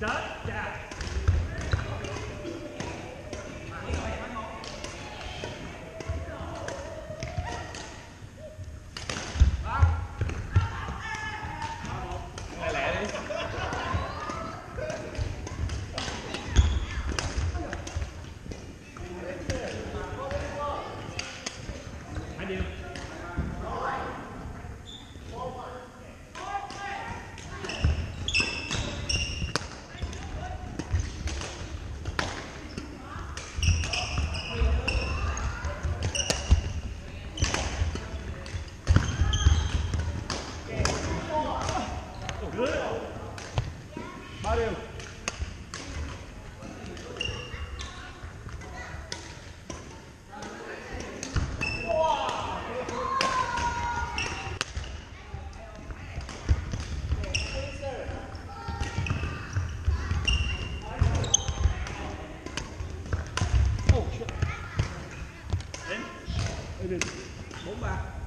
Done? Ba điều Oh shit. Đến. Bốn ba.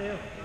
Ba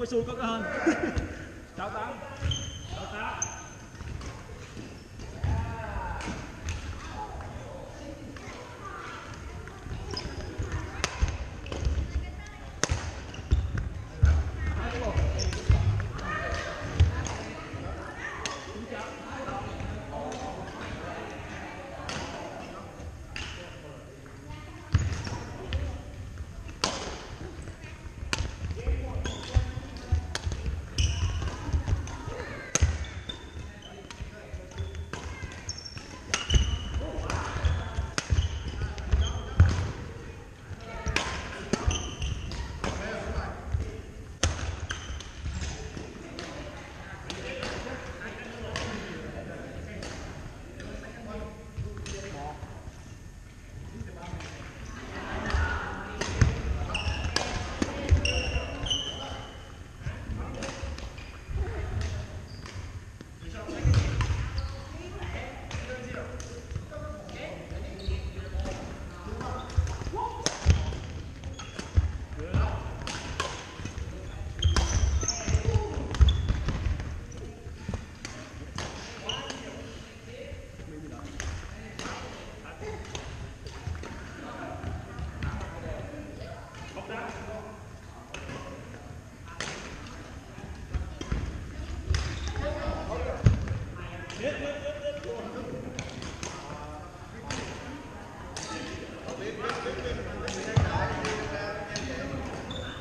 ごしておかかん